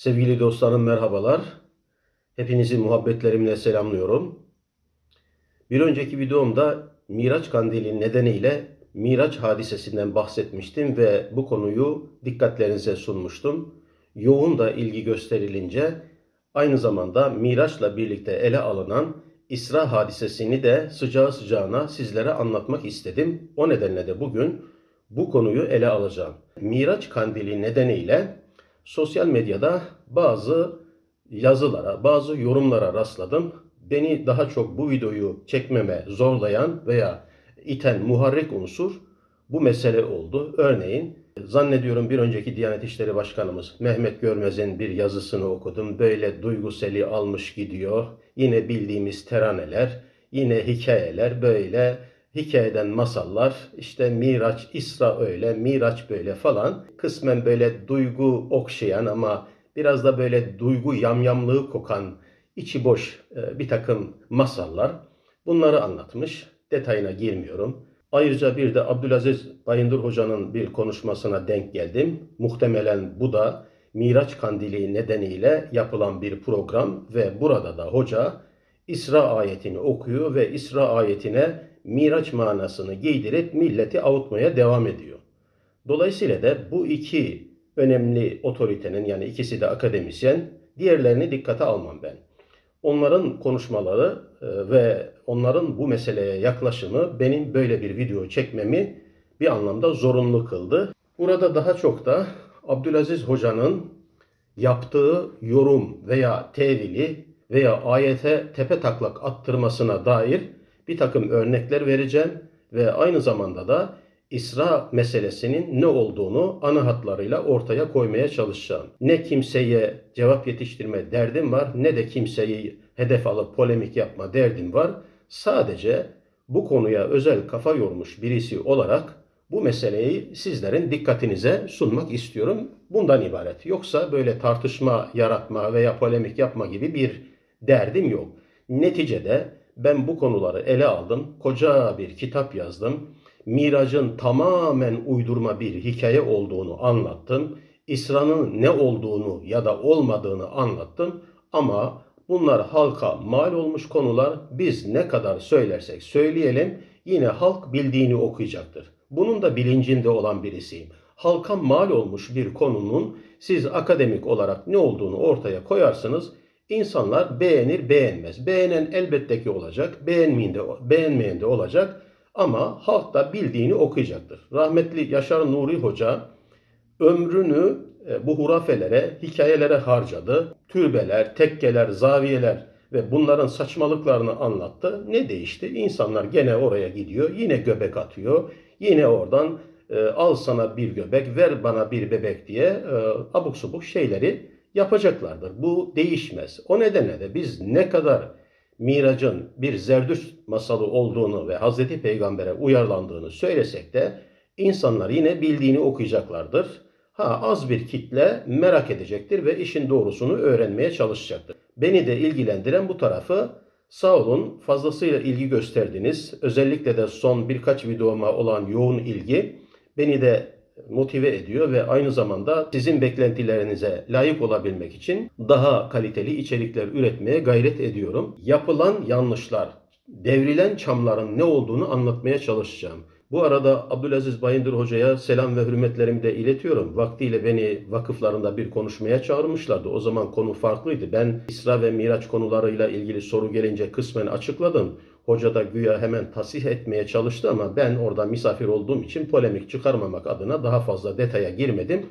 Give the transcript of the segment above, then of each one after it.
Sevgili dostlarım merhabalar. Hepinizi muhabbetlerimle selamlıyorum. Bir önceki videomda Miraç Kandili nedeniyle Miraç hadisesinden bahsetmiştim ve bu konuyu dikkatlerinize sunmuştum. Yoğun da ilgi gösterilince aynı zamanda Miraç'la birlikte ele alınan İsra hadisesini de sıcağı sıcağına sizlere anlatmak istedim. O nedenle de bugün bu konuyu ele alacağım. Miraç Kandili nedeniyle sosyal medyada bazı yazılara, bazı yorumlara rastladım. Beni daha çok bu videoyu çekmeme zorlayan veya iten muharrik unsur bu mesele oldu. Örneğin zannediyorum bir önceki Diyanet İşleri Başkanımız Mehmet Görmez'in bir yazısını okudum. Böyle duyguseli almış gidiyor. Yine bildiğimiz teraneler, yine hikayeler böyle hikayeden masallar, işte Miraç, İsra öyle, Miraç böyle falan. Kısmen böyle duygu okşayan ama biraz da böyle duygu yamyamlığı kokan, içi boş e, bir takım masallar. Bunları anlatmış. Detayına girmiyorum. Ayrıca bir de Abdülaziz Bayındır Hoca'nın bir konuşmasına denk geldim. Muhtemelen bu da Miraç Kandili nedeniyle yapılan bir program ve burada da hoca İsra ayetini okuyor ve İsra ayetine Miraç manasını giydirip milleti avutmaya devam ediyor. Dolayısıyla da bu iki önemli otoritenin yani ikisi de akademisyen diğerlerini dikkate almam ben. Onların konuşmaları e, ve onların bu meseleye yaklaşımı benim böyle bir video çekmemi bir anlamda zorunlu kıldı. Burada daha çok da Abdülaziz Hoca'nın yaptığı yorum veya tevili veya ayete tepe taklak attırmasına dair bir takım örnekler vereceğim ve aynı zamanda da İsra meselesinin ne olduğunu ana hatlarıyla ortaya koymaya çalışacağım. Ne kimseye cevap yetiştirme derdim var ne de kimseyi hedef alıp polemik yapma derdim var. Sadece bu konuya özel kafa yormuş birisi olarak bu meseleyi sizlerin dikkatinize sunmak istiyorum. Bundan ibaret. Yoksa böyle tartışma yaratma veya polemik yapma gibi bir derdim yok. Neticede ben bu konuları ele aldım. Koca bir kitap yazdım. Miracın tamamen uydurma bir hikaye olduğunu anlattım. İsra'nın ne olduğunu ya da olmadığını anlattım. Ama bunlar halka mal olmuş konular. Biz ne kadar söylersek söyleyelim yine halk bildiğini okuyacaktır. Bunun da bilincinde olan birisiyim. Halka mal olmuş bir konunun siz akademik olarak ne olduğunu ortaya koyarsınız. İnsanlar beğenir beğenmez. Beğenen elbette ki olacak. Beğenmeyen de, beğenmeyen de olacak. Ama halk da bildiğini okuyacaktır. Rahmetli Yaşar Nuri Hoca ömrünü e, bu hurafelere, hikayelere harcadı. Türbeler, tekkeler, zaviyeler ve bunların saçmalıklarını anlattı. Ne değişti? İnsanlar gene oraya gidiyor, yine göbek atıyor. Yine oradan e, al sana bir göbek, ver bana bir bebek diye e, abuk subuk şeyleri yapacaklardır. Bu değişmez. O nedenle de biz ne kadar Mirac'ın bir zerdüş masalı olduğunu ve Hazreti Peygamber'e uyarlandığını söylesek de insanlar yine bildiğini okuyacaklardır. Ha az bir kitle merak edecektir ve işin doğrusunu öğrenmeye çalışacaktır. Beni de ilgilendiren bu tarafı sağ olun fazlasıyla ilgi gösterdiniz. Özellikle de son birkaç videoma olan yoğun ilgi beni de motive ediyor ve aynı zamanda sizin beklentilerinize layık olabilmek için daha kaliteli içerikler üretmeye gayret ediyorum. Yapılan yanlışlar, devrilen çamların ne olduğunu anlatmaya çalışacağım. Bu arada Abdülaziz Bayındır Hoca'ya selam ve hürmetlerimi de iletiyorum. Vaktiyle beni vakıflarında bir konuşmaya çağırmışlardı. O zaman konu farklıydı. Ben İsra ve Miraç konularıyla ilgili soru gelince kısmen açıkladım. Hoca da güya hemen tasih etmeye çalıştı ama ben orada misafir olduğum için polemik çıkarmamak adına daha fazla detaya girmedim.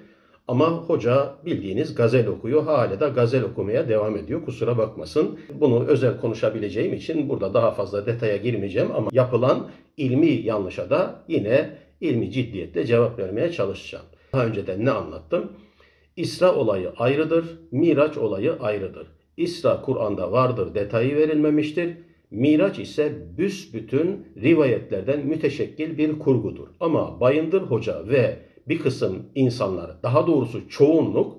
Ama hoca bildiğiniz gazel okuyor. Hala da gazel okumaya devam ediyor. Kusura bakmasın. Bunu özel konuşabileceğim için burada daha fazla detaya girmeyeceğim ama yapılan ilmi yanlışa da yine ilmi ciddiyetle cevap vermeye çalışacağım. Daha önceden ne anlattım? İsra olayı ayrıdır, Miraç olayı ayrıdır. İsra Kur'an'da vardır, detayı verilmemiştir. Miraç ise büsbütün rivayetlerden müteşekkil bir kurgudur. Ama Bayındır Hoca ve bir kısım insanlar, daha doğrusu çoğunluk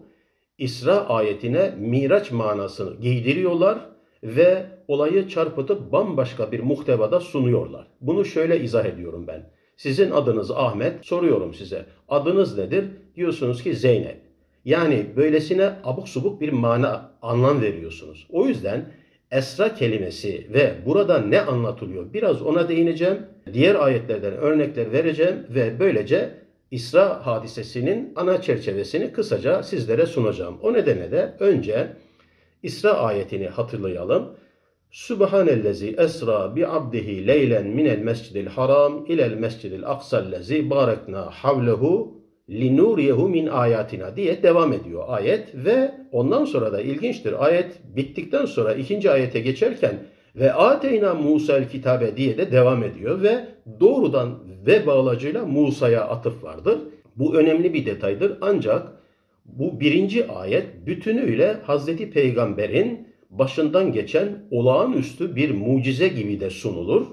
İsra ayetine Miraç manasını giydiriyorlar ve olayı çarpıtıp bambaşka bir muhtevada sunuyorlar. Bunu şöyle izah ediyorum ben. Sizin adınız Ahmet, soruyorum size. Adınız nedir? Diyorsunuz ki Zeynep. Yani böylesine abuk subuk bir mana anlam veriyorsunuz. O yüzden esra kelimesi ve burada ne anlatılıyor biraz ona değineceğim. Diğer ayetlerden örnekler vereceğim ve böylece İsra hadisesinin ana çerçevesini kısaca sizlere sunacağım. O nedenle de önce İsra ayetini hatırlayalım. Subhanellezi esra bi abdihi leylen minel mescidil haram ilel mescidil aksallezi barekna havlehu linuriyehu min ayatina diye devam ediyor ayet ve ondan sonra da ilginçtir ayet bittikten sonra ikinci ayete geçerken ve ateyna Musa'l kitabe diye de devam ediyor ve doğrudan ve bağlacıyla Musa'ya atıf vardır. Bu önemli bir detaydır ancak bu birinci ayet bütünüyle Hazreti Peygamber'in başından geçen olağanüstü bir mucize gibi de sunulur.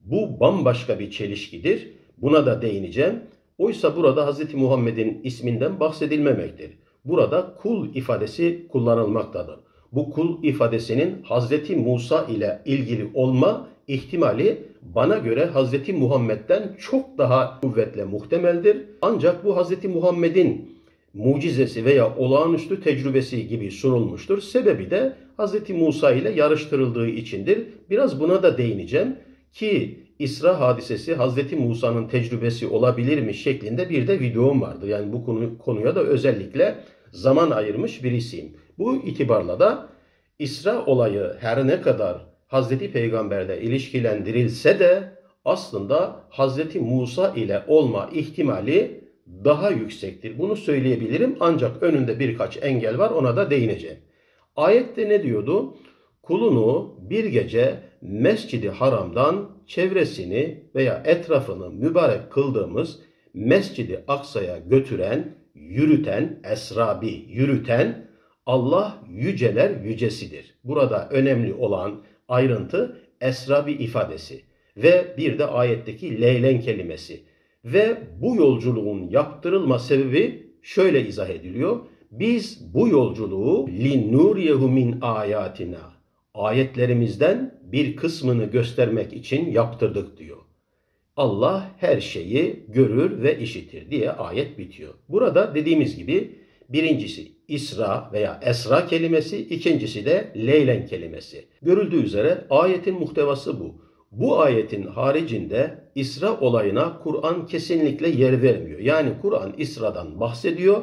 Bu bambaşka bir çelişkidir. Buna da değineceğim. Oysa burada Hz. Muhammed'in isminden bahsedilmemektir. Burada kul ifadesi kullanılmaktadır. Bu kul ifadesinin Hz. Musa ile ilgili olma ihtimali bana göre Hz. Muhammed'den çok daha kuvvetle muhtemeldir. Ancak bu Hz. Muhammed'in mucizesi veya olağanüstü tecrübesi gibi sunulmuştur. Sebebi de Hz. Musa ile yarıştırıldığı içindir. Biraz buna da değineceğim ki İsra hadisesi Hazreti Musa'nın tecrübesi olabilir mi şeklinde bir de videom vardı. Yani bu konu, konuya da özellikle zaman ayırmış birisiyim. Bu itibarla da İsra olayı her ne kadar Hazreti Peygamber'le ilişkilendirilse de aslında Hazreti Musa ile olma ihtimali daha yüksektir. Bunu söyleyebilirim ancak önünde birkaç engel var ona da değineceğim. Ayette ne diyordu? Kulunu bir gece Mescidi Haram'dan çevresini veya etrafını mübarek kıldığımız Mescidi Aksa'ya götüren, yürüten, esrabi yürüten Allah yüceler yücesidir. Burada önemli olan ayrıntı esrabi ifadesi ve bir de ayetteki leylen kelimesi. Ve bu yolculuğun yaptırılma sebebi şöyle izah ediliyor. Biz bu yolculuğu li nuriyehu min ayatina ayetlerimizden bir kısmını göstermek için yaptırdık diyor. Allah her şeyi görür ve işitir diye ayet bitiyor. Burada dediğimiz gibi birincisi İsra veya Esra kelimesi, ikincisi de Leylen kelimesi. Görüldüğü üzere ayetin muhtevası bu. Bu ayetin haricinde İsra olayına Kur'an kesinlikle yer vermiyor. Yani Kur'an İsra'dan bahsediyor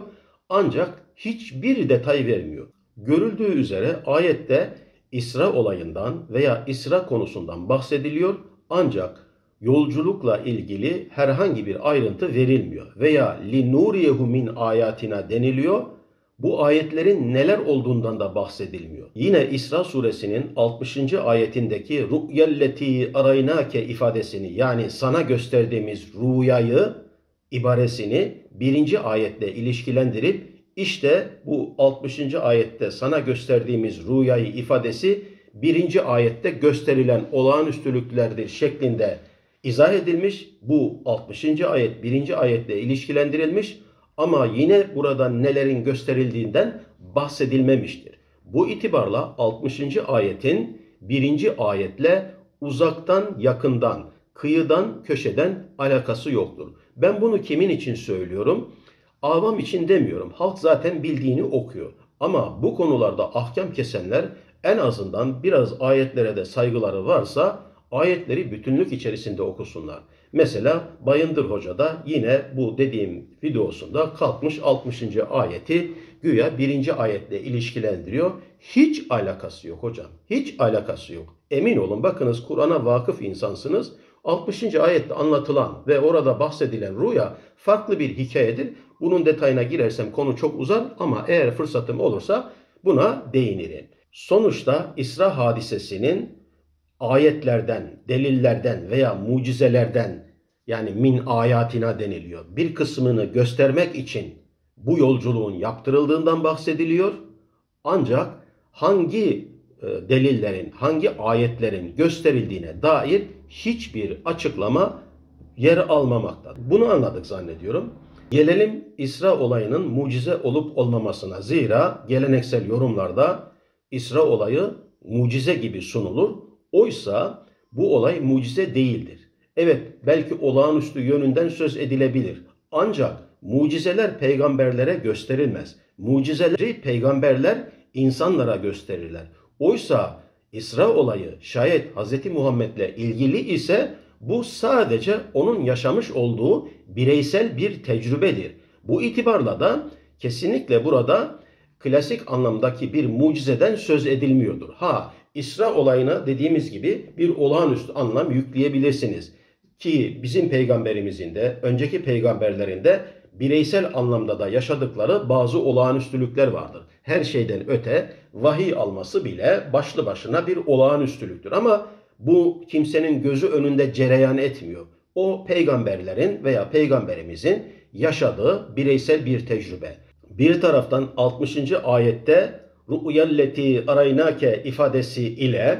ancak hiçbir detay vermiyor. Görüldüğü üzere ayette İsra olayından veya İsra konusundan bahsediliyor ancak yolculukla ilgili herhangi bir ayrıntı verilmiyor veya li nuriyehu min ayatina deniliyor. Bu ayetlerin neler olduğundan da bahsedilmiyor. Yine İsra suresinin 60. ayetindeki ru'yelleti araynake ifadesini yani sana gösterdiğimiz rüyayı ibaresini birinci ayetle ilişkilendirip işte bu 60. ayette sana gösterdiğimiz rüyayı ifadesi birinci ayette gösterilen olağanüstülüklerdir şeklinde izah edilmiş. Bu 60. ayet birinci ayetle ilişkilendirilmiş ama yine burada nelerin gösterildiğinden bahsedilmemiştir. Bu itibarla 60. ayetin birinci ayetle uzaktan yakından, kıyıdan köşeden alakası yoktur. Ben bunu kimin için söylüyorum? Avam için demiyorum. Halk zaten bildiğini okuyor. Ama bu konularda ahkam kesenler en azından biraz ayetlere de saygıları varsa ayetleri bütünlük içerisinde okusunlar. Mesela Bayındır Hoca da yine bu dediğim videosunda kalkmış 60. ayeti güya birinci ayetle ilişkilendiriyor. Hiç alakası yok hocam. Hiç alakası yok. Emin olun bakınız Kur'an'a vakıf insansınız. 60. ayette anlatılan ve orada bahsedilen rüya farklı bir hikayedir. Bunun detayına girersem konu çok uzar ama eğer fırsatım olursa buna değinirim. Sonuçta İsra hadisesinin ayetlerden, delillerden veya mucizelerden yani min ayatina deniliyor. Bir kısmını göstermek için bu yolculuğun yaptırıldığından bahsediliyor. Ancak hangi e, delillerin, hangi ayetlerin gösterildiğine dair hiçbir açıklama yer almamakta. Bunu anladık zannediyorum. Gelelim İsra olayının mucize olup olmamasına. Zira geleneksel yorumlarda İsra olayı mucize gibi sunulur. Oysa bu olay mucize değildir. Evet belki olağanüstü yönünden söz edilebilir. Ancak mucizeler peygamberlere gösterilmez. Mucizeleri peygamberler insanlara gösterirler. Oysa İsra olayı şayet Hz. Muhammed'le ilgili ise bu sadece onun yaşamış olduğu bireysel bir tecrübedir. Bu itibarla da kesinlikle burada klasik anlamdaki bir mucizeden söz edilmiyordur. Ha İsra olayına dediğimiz gibi bir olağanüstü anlam yükleyebilirsiniz. Ki bizim peygamberimizin de önceki peygamberlerin de bireysel anlamda da yaşadıkları bazı olağanüstülükler vardır. Her şeyden öte vahiy alması bile başlı başına bir olağanüstülüktür. Ama bu kimsenin gözü önünde cereyan etmiyor. O peygamberlerin veya peygamberimizin yaşadığı bireysel bir tecrübe. Bir taraftan 60. ayette ru'yelleti araynake ifadesi ile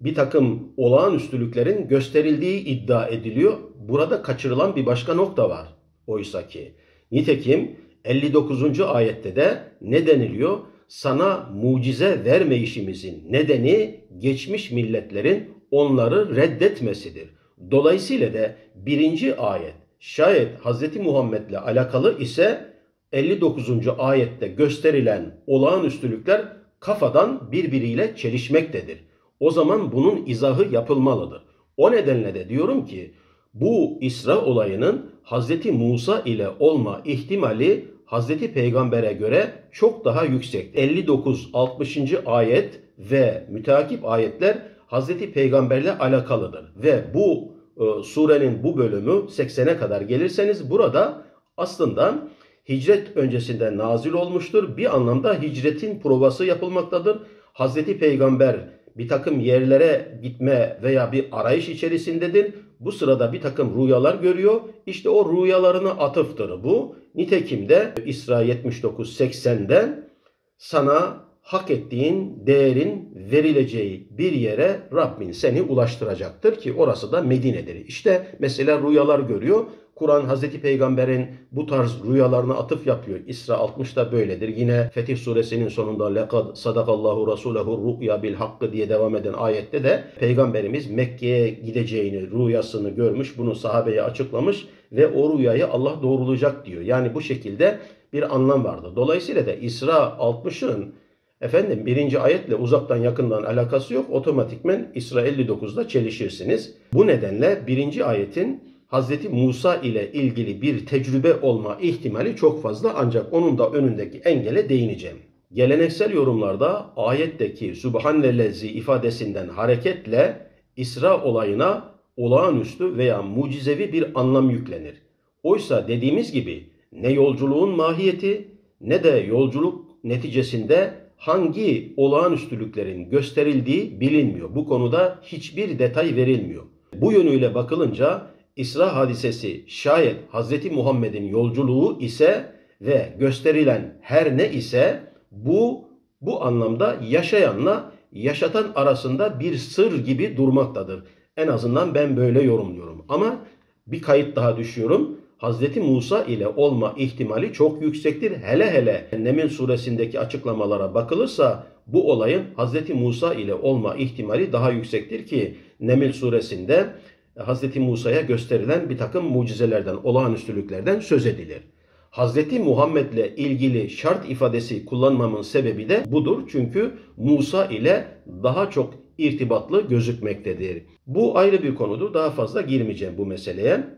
bir takım olağanüstülüklerin gösterildiği iddia ediliyor. Burada kaçırılan bir başka nokta var. Oysa ki nitekim 59. ayette de ne deniliyor? Sana mucize vermeyişimizin nedeni geçmiş milletlerin onları reddetmesidir. Dolayısıyla da birinci ayet şayet Hz. Muhammed'le alakalı ise 59. ayette gösterilen olağanüstülükler kafadan birbiriyle çelişmektedir. O zaman bunun izahı yapılmalıdır. O nedenle de diyorum ki bu İsra olayının Hz. Musa ile olma ihtimali Hz. Peygamber'e göre çok daha yüksek. 59 60. ayet ve müteakip ayetler Hz. Peygamberle alakalıdır. Ve bu e, surenin bu bölümü 80'e kadar gelirseniz burada aslında hicret öncesinde nazil olmuştur. Bir anlamda hicretin provası yapılmaktadır. Hazreti Peygamber bir takım yerlere gitme veya bir arayış içerisindedir. Bu sırada bir takım rüyalar görüyor. İşte o rüyalarına atıftır bu. Nitekim de İsra 79-80'de sana hak ettiğin değerin verileceği bir yere Rabbin seni ulaştıracaktır ki orası da Medine'dir. İşte mesela rüyalar görüyor. Kur'an Hazreti Peygamber'in bu tarz rüyalarına atıf yapıyor. İsra 60'da böyledir. Yine Fetih suresinin sonunda lekad sadakallahu rasulehu ru'ya bil hakkı diye devam eden ayette de Peygamberimiz Mekke'ye gideceğini, rüyasını görmüş, bunu sahabeye açıklamış ve o rüyayı Allah doğrulayacak diyor. Yani bu şekilde bir anlam vardı. Dolayısıyla da İsra 60'ın Efendim birinci ayetle uzaktan yakından alakası yok. Otomatikmen İsra 59'da çelişirsiniz. Bu nedenle birinci ayetin Hz. Musa ile ilgili bir tecrübe olma ihtimali çok fazla ancak onun da önündeki engele değineceğim. Geleneksel yorumlarda ayetteki Subhanellezi ifadesinden hareketle İsra olayına olağanüstü veya mucizevi bir anlam yüklenir. Oysa dediğimiz gibi ne yolculuğun mahiyeti ne de yolculuk neticesinde hangi olağanüstülüklerin gösterildiği bilinmiyor. Bu konuda hiçbir detay verilmiyor. Bu yönüyle bakılınca İsra hadisesi şayet Hz. Muhammed'in yolculuğu ise ve gösterilen her ne ise bu bu anlamda yaşayanla yaşatan arasında bir sır gibi durmaktadır. En azından ben böyle yorumluyorum. Ama bir kayıt daha düşüyorum. Hz. Musa ile olma ihtimali çok yüksektir. Hele hele Neml suresindeki açıklamalara bakılırsa bu olayın Hz. Musa ile olma ihtimali daha yüksektir ki Neml suresinde Hz. Musa'ya gösterilen bir takım mucizelerden, olağanüstülüklerden söz edilir. Hz. Muhammed'le ilgili şart ifadesi kullanmamın sebebi de budur. Çünkü Musa ile daha çok irtibatlı gözükmektedir. Bu ayrı bir konudur. Daha fazla girmeyeceğim bu meseleye.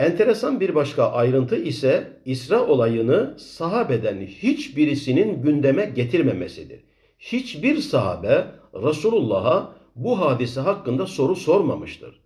Enteresan bir başka ayrıntı ise İsra olayını sahabeden hiçbirisinin gündeme getirmemesidir. Hiçbir sahabe Resulullah'a bu hadise hakkında soru sormamıştır.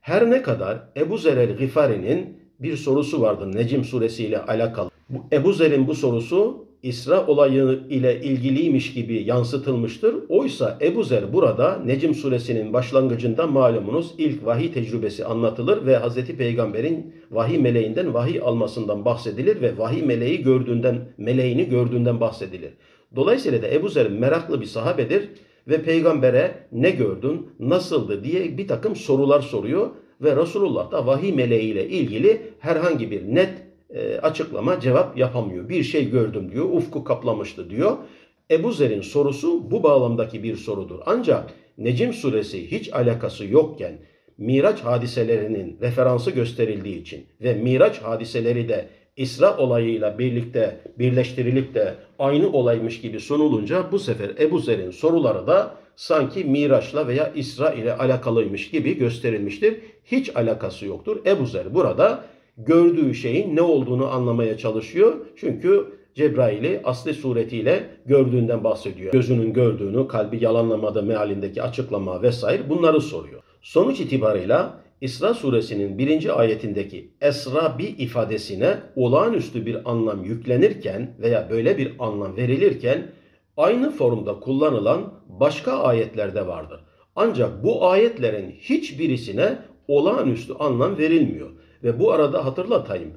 Her ne kadar Ebu Zer el-Gifari'nin bir sorusu vardı Necim suresiyle alakalı. Bu, Ebu Zer'in bu sorusu İsra olayı ile ilgiliymiş gibi yansıtılmıştır. Oysa Ebu Zer burada Necim suresinin başlangıcında malumunuz ilk vahiy tecrübesi anlatılır ve Hz. Peygamber'in vahiy meleğinden vahiy almasından bahsedilir ve vahiy meleği gördüğünden, meleğini gördüğünden bahsedilir. Dolayısıyla da Ebu Zer meraklı bir sahabedir ve peygambere ne gördün, nasıldı diye bir takım sorular soruyor ve Resulullah da vahiy meleğiyle ilgili herhangi bir net e, açıklama cevap yapamıyor. Bir şey gördüm diyor, ufku kaplamıştı diyor. Ebu Zer'in sorusu bu bağlamdaki bir sorudur. Ancak Necim suresi hiç alakası yokken Miraç hadiselerinin referansı gösterildiği için ve Miraç hadiseleri de İsra olayıyla birlikte birleştirilip de aynı olaymış gibi sunulunca bu sefer Ebu Zer'in soruları da sanki Miraç'la veya İsra ile alakalıymış gibi gösterilmiştir. Hiç alakası yoktur. Ebu Zer burada gördüğü şeyin ne olduğunu anlamaya çalışıyor. Çünkü Cebrail'i asli suretiyle gördüğünden bahsediyor. Gözünün gördüğünü, kalbi yalanlamadığı mealindeki açıklama vesaire bunları soruyor. Sonuç itibarıyla İsra suresinin birinci ayetindeki esra bir ifadesine olağanüstü bir anlam yüklenirken veya böyle bir anlam verilirken aynı formda kullanılan başka ayetlerde vardır. Ancak bu ayetlerin hiçbirisine olağanüstü anlam verilmiyor. Ve bu arada hatırlatayım.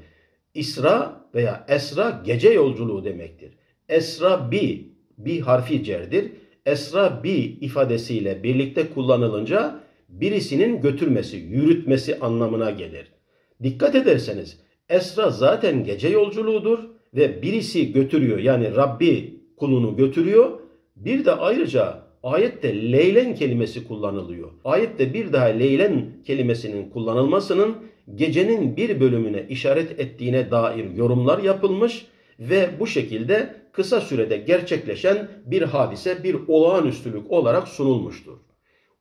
İsra veya esra gece yolculuğu demektir. Esra bi, bir harfi cerdir. Esra bi ifadesiyle birlikte kullanılınca birisinin götürmesi, yürütmesi anlamına gelir. Dikkat ederseniz esra zaten gece yolculuğudur ve birisi götürüyor yani Rabbi kulunu götürüyor. Bir de ayrıca ayette leylen kelimesi kullanılıyor. Ayette bir daha leylen kelimesinin kullanılmasının gecenin bir bölümüne işaret ettiğine dair yorumlar yapılmış ve bu şekilde kısa sürede gerçekleşen bir hadise bir olağanüstülük olarak sunulmuştur.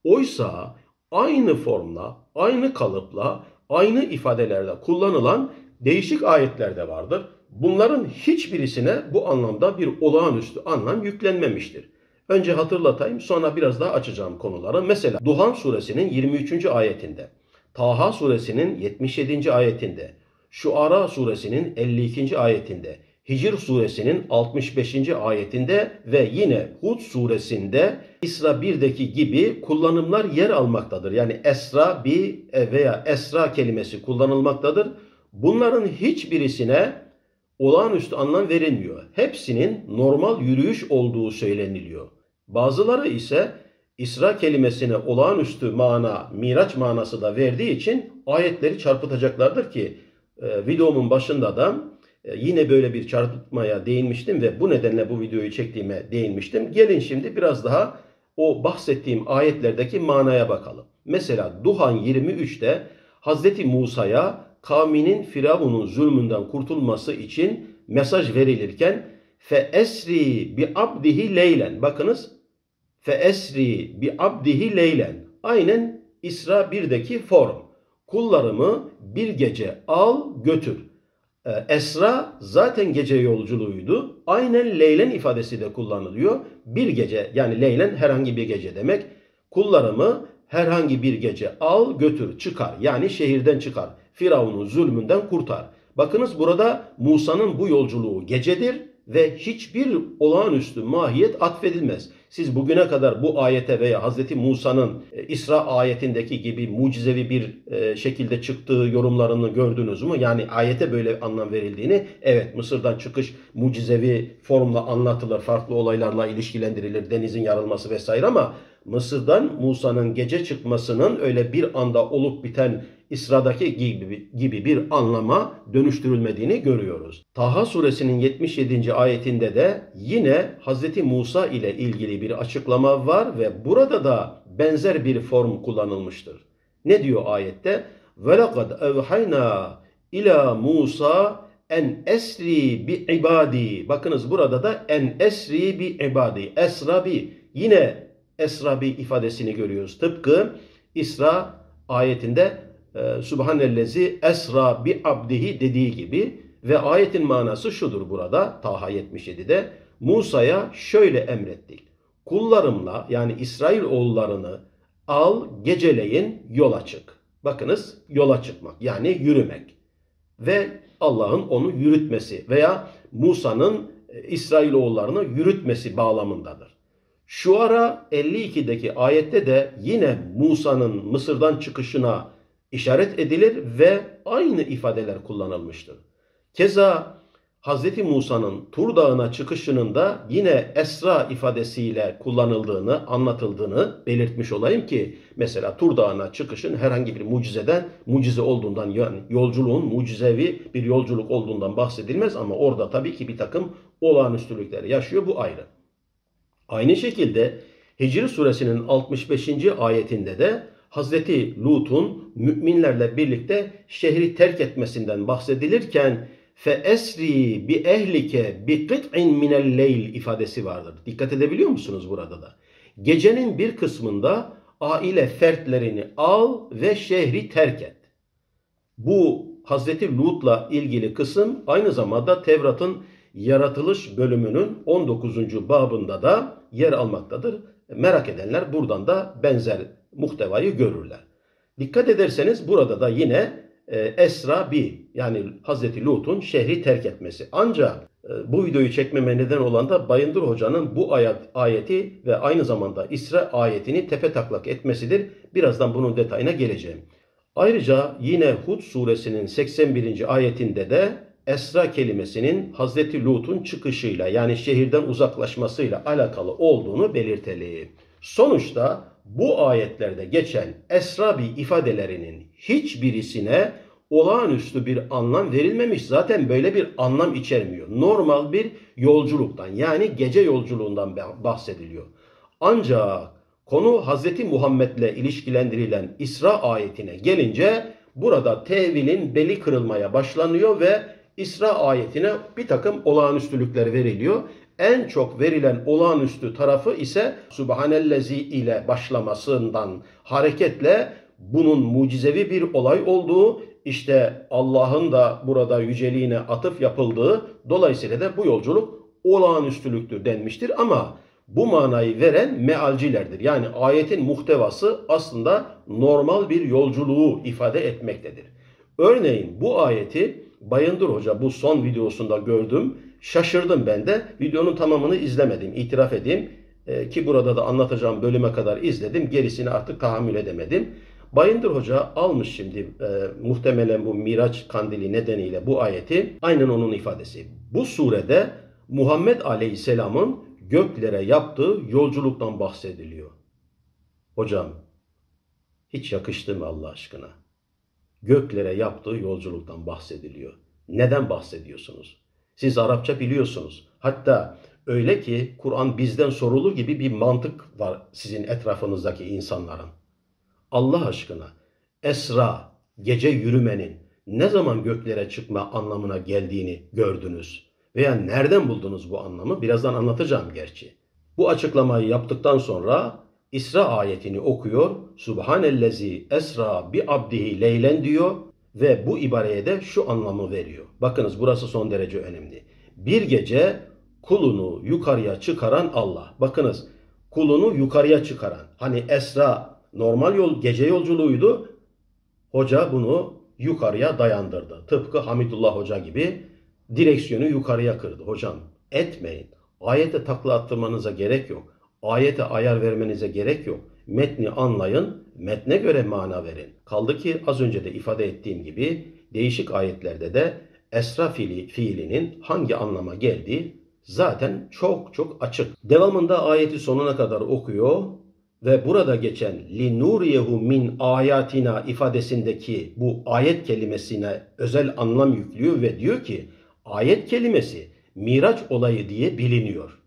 Oysa aynı formla, aynı kalıpla, aynı ifadelerde kullanılan değişik ayetler de vardır. Bunların hiçbirisine bu anlamda bir olağanüstü anlam yüklenmemiştir. Önce hatırlatayım sonra biraz daha açacağım konuları. Mesela Duhan suresinin 23. ayetinde, Taha suresinin 77. ayetinde, Şuara suresinin 52. ayetinde, Hicr suresinin 65. ayetinde ve yine Hud suresinde İsra 1'deki gibi kullanımlar yer almaktadır. Yani esra bir veya esra kelimesi kullanılmaktadır. Bunların hiçbirisine olağanüstü anlam verilmiyor. Hepsinin normal yürüyüş olduğu söyleniliyor. Bazıları ise İsra kelimesine olağanüstü mana, miraç manası da verdiği için ayetleri çarpıtacaklardır ki e, videomun başında da e, yine böyle bir çarpıtmaya değinmiştim ve bu nedenle bu videoyu çektiğime değinmiştim. Gelin şimdi biraz daha o bahsettiğim ayetlerdeki manaya bakalım. Mesela Duhan 23'te Hazreti Musa'ya kavminin Firavun'un zulmünden kurtulması için mesaj verilirken fe esri bi abdihi leylen bakınız fe esri bi abdihi leylen aynen İsra 1'deki form kullarımı bir gece al götür ee, Esra zaten gece yolculuğuydu. Aynen Leylen ifadesi de kullanılıyor. Bir gece yani Leylen herhangi bir gece demek. Kullarımı herhangi bir gece al götür çıkar yani şehirden çıkar. Firavun'un zulmünden kurtar. Bakınız burada Musa'nın bu yolculuğu gecedir ve hiçbir olağanüstü mahiyet atfedilmez. Siz bugüne kadar bu ayete veya Hz. Musa'nın e, İsra ayetindeki gibi mucizevi bir e, şekilde çıktığı yorumlarını gördünüz mü? Yani ayete böyle anlam verildiğini evet Mısır'dan çıkış mucizevi formla anlatılır, farklı olaylarla ilişkilendirilir, denizin yarılması vesaire ama Mısır'dan Musa'nın gece çıkmasının öyle bir anda olup biten İsra'daki gibi, gibi bir anlama dönüştürülmediğini görüyoruz. Taha suresinin 77. ayetinde de yine Hz. Musa ile ilgili bir açıklama var ve burada da benzer bir form kullanılmıştır. Ne diyor ayette? وَلَقَدْ اَوْحَيْنَا ila Musa en esri bi ibadi. Bakınız burada da en esri bi ibadi. Esra bi. Yine esra bi ifadesini görüyoruz. Tıpkı İsra ayetinde e, Subhanellezi esra bi abdihi dediği gibi ve ayetin manası şudur burada Taha 77'de Musa'ya şöyle emrettik. Kullarımla yani İsrail oğullarını al geceleyin yola çık. Bakınız yola çıkmak yani yürümek. Ve Allah'ın onu yürütmesi veya Musa'nın e, İsrail oğullarını yürütmesi bağlamındadır. Şu ara 52'deki ayette de yine Musa'nın Mısır'dan çıkışına işaret edilir ve aynı ifadeler kullanılmıştır. Keza Hz. Musa'nın Tur Dağı'na çıkışının da yine Esra ifadesiyle kullanıldığını, anlatıldığını belirtmiş olayım ki mesela Tur Dağı'na çıkışın herhangi bir mucizeden, mucize olduğundan yani yolculuğun mucizevi bir yolculuk olduğundan bahsedilmez ama orada tabii ki bir takım olağanüstülükler yaşıyor bu ayrı. Aynı şekilde Hicr suresinin 65. ayetinde de Hazreti Lut'un müminlerle birlikte şehri terk etmesinden bahsedilirken fe esri bi ehlike bi kıt'in minel leyl ifadesi vardır. Dikkat edebiliyor musunuz burada da? Gecenin bir kısmında aile fertlerini al ve şehri terk et. Bu Hazreti Lut'la ilgili kısım aynı zamanda Tevrat'ın yaratılış bölümünün 19. babında da yer almaktadır. Merak edenler buradan da benzer muhtevayı görürler. Dikkat ederseniz burada da yine e, Esra bi yani Hazreti Lut'un şehri terk etmesi. Ancak e, bu videoyu çekmeme neden olan da Bayındır Hoca'nın bu ayet, ayeti ve aynı zamanda İsra ayetini tepe taklak etmesidir. Birazdan bunun detayına geleceğim. Ayrıca yine Hud suresinin 81. ayetinde de Esra kelimesinin Hazreti Lut'un çıkışıyla yani şehirden uzaklaşmasıyla alakalı olduğunu belirtelim. Sonuçta bu ayetlerde geçen Esra bir ifadelerinin hiçbirisine olağanüstü bir anlam verilmemiş. Zaten böyle bir anlam içermiyor. Normal bir yolculuktan yani gece yolculuğundan bahsediliyor. Ancak konu Hz. Muhammed'le ilişkilendirilen İsra ayetine gelince burada tevilin beli kırılmaya başlanıyor ve İsra ayetine bir takım olağanüstülükler veriliyor. En çok verilen olağanüstü tarafı ise Subhanellezi ile başlamasından hareketle bunun mucizevi bir olay olduğu, işte Allah'ın da burada yüceliğine atıf yapıldığı, dolayısıyla da bu yolculuk olağanüstülüktür denmiştir ama bu manayı veren mealcilerdir. Yani ayetin muhtevası aslında normal bir yolculuğu ifade etmektedir. Örneğin bu ayeti Bayındır Hoca bu son videosunda gördüm. Şaşırdım ben de. Videonun tamamını izlemedim. itiraf edeyim. E, ki burada da anlatacağım bölüme kadar izledim. Gerisini artık tahammül edemedim. Bayındır Hoca almış şimdi e, muhtemelen bu Miraç kandili nedeniyle bu ayeti aynen onun ifadesi. Bu surede Muhammed Aleyhisselam'ın göklere yaptığı yolculuktan bahsediliyor. Hocam hiç yakıştı mı Allah aşkına? Göklere yaptığı yolculuktan bahsediliyor. Neden bahsediyorsunuz? Siz Arapça biliyorsunuz. Hatta öyle ki Kur'an bizden sorulu gibi bir mantık var sizin etrafınızdaki insanların. Allah aşkına esra, gece yürümenin ne zaman göklere çıkma anlamına geldiğini gördünüz veya nereden buldunuz bu anlamı birazdan anlatacağım gerçi. Bu açıklamayı yaptıktan sonra İsra ayetini okuyor. Subhanellezi esra bi abdihi leylen diyor ve bu ibareye de şu anlamı veriyor. Bakınız burası son derece önemli. Bir gece kulunu yukarıya çıkaran Allah. Bakınız kulunu yukarıya çıkaran. Hani Esra normal yol gece yolculuğuydu. Hoca bunu yukarıya dayandırdı. Tıpkı Hamidullah Hoca gibi direksiyonu yukarıya kırdı. Hocam etmeyin. Ayete takla attırmanıza gerek yok. Ayete ayar vermenize gerek yok. Metni anlayın, metne göre mana verin. Kaldı ki az önce de ifade ettiğim gibi değişik ayetlerde de esra fiili, fiilinin hangi anlama geldiği zaten çok çok açık. Devamında ayeti sonuna kadar okuyor ve burada geçen li nuriyehu min ayatina ifadesindeki bu ayet kelimesine özel anlam yüklüyor ve diyor ki ayet kelimesi Miraç olayı diye biliniyor.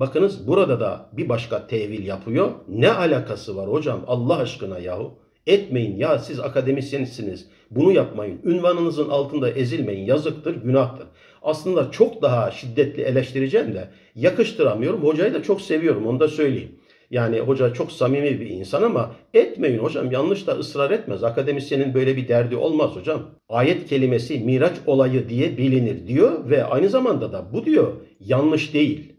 Bakınız burada da bir başka tevil yapıyor. Ne alakası var hocam Allah aşkına yahu? Etmeyin ya siz akademisyensiniz. Bunu yapmayın. Ünvanınızın altında ezilmeyin. Yazıktır, günahtır. Aslında çok daha şiddetli eleştireceğim de yakıştıramıyorum. Hocayı da çok seviyorum onu da söyleyeyim. Yani hoca çok samimi bir insan ama etmeyin hocam yanlış da ısrar etmez. Akademisyenin böyle bir derdi olmaz hocam. Ayet kelimesi miraç olayı diye bilinir diyor ve aynı zamanda da bu diyor yanlış değil.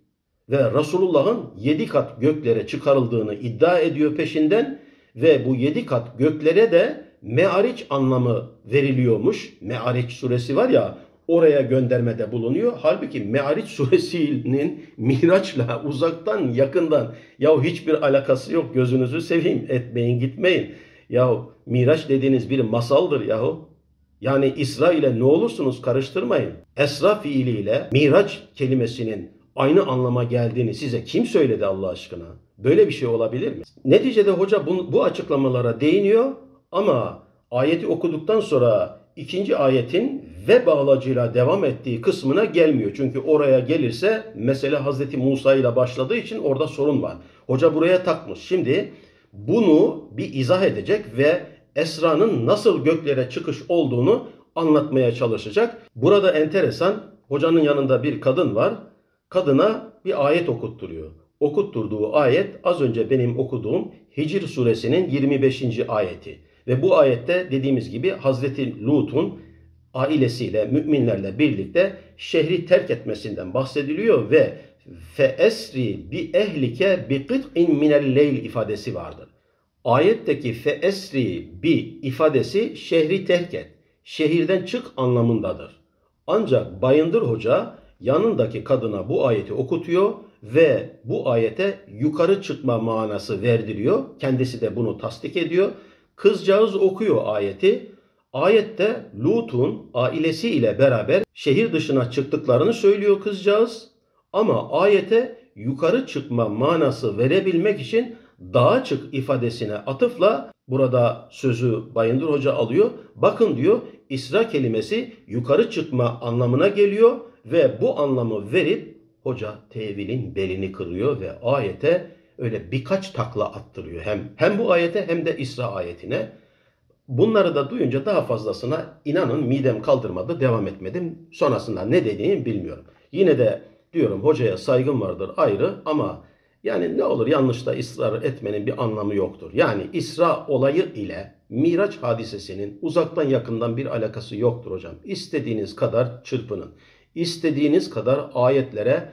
Ve Resulullah'ın yedi kat göklere çıkarıldığını iddia ediyor peşinden ve bu yedi kat göklere de meariç anlamı veriliyormuş. Meariç suresi var ya oraya göndermede bulunuyor. Halbuki Me'ariç suresinin Miraç'la uzaktan yakından ya hiçbir alakası yok gözünüzü seveyim etmeyin gitmeyin. Ya Miraç dediğiniz bir masaldır yahu. Yani İsra ile ne olursunuz karıştırmayın. Esra fiiliyle Miraç kelimesinin aynı anlama geldiğini size kim söyledi Allah aşkına? Böyle bir şey olabilir mi? Neticede hoca bu, bu açıklamalara değiniyor ama ayeti okuduktan sonra ikinci ayetin ve bağlacıyla devam ettiği kısmına gelmiyor. Çünkü oraya gelirse mesele Hazreti Musa ile başladığı için orada sorun var. Hoca buraya takmış. Şimdi bunu bir izah edecek ve Esra'nın nasıl göklere çıkış olduğunu anlatmaya çalışacak. Burada enteresan hocanın yanında bir kadın var. Kadına bir ayet okutturuyor. Okutturduğu ayet az önce benim okuduğum Hicr suresinin 25. ayeti. Ve bu ayette dediğimiz gibi Hazreti Lut'un ailesiyle, müminlerle birlikte şehri terk etmesinden bahsediliyor ve fe esri bi ehlike bi qit'in minel leyl ifadesi vardır. Ayetteki fe esri bi ifadesi şehri terk et, şehirden çık anlamındadır. Ancak Bayındır Hoca yanındaki kadına bu ayeti okutuyor ve bu ayete yukarı çıkma manası verdiriyor. Kendisi de bunu tasdik ediyor. Kızcağız okuyor ayeti. Ayette Lut'un ailesi ile beraber şehir dışına çıktıklarını söylüyor kızcağız. Ama ayete yukarı çıkma manası verebilmek için dağa çık ifadesine atıfla burada sözü Bayındır Hoca alıyor. Bakın diyor İsra kelimesi yukarı çıkma anlamına geliyor ve bu anlamı verip hoca tevilin belini kırıyor ve ayete öyle birkaç takla attırıyor. Hem hem bu ayete hem de İsra ayetine. Bunları da duyunca daha fazlasına inanın midem kaldırmadı, devam etmedim. Sonrasında ne dediğimi bilmiyorum. Yine de diyorum hocaya saygım vardır ayrı ama yani ne olur yanlışta ısrar etmenin bir anlamı yoktur. Yani İsra olayı ile Miraç hadisesinin uzaktan yakından bir alakası yoktur hocam. İstediğiniz kadar çırpının. İstediğiniz kadar ayetlere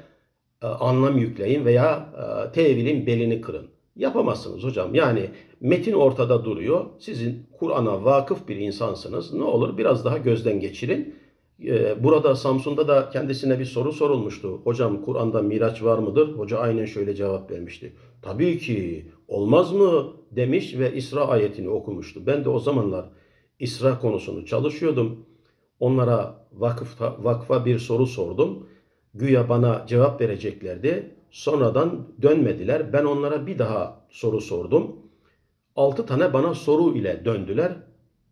e, anlam yükleyin veya e, tevilin belini kırın. Yapamazsınız hocam. Yani metin ortada duruyor. Sizin Kur'an'a vakıf bir insansınız. Ne olur biraz daha gözden geçirin. Ee, burada Samsun'da da kendisine bir soru sorulmuştu. Hocam Kur'an'da miraç var mıdır? Hoca aynen şöyle cevap vermişti. Tabii ki olmaz mı demiş ve İsra ayetini okumuştu. Ben de o zamanlar İsra konusunu çalışıyordum. Onlara vakıfta, vakfa bir soru sordum. Güya bana cevap vereceklerdi. Sonradan dönmediler. Ben onlara bir daha soru sordum. 6 tane bana soru ile döndüler.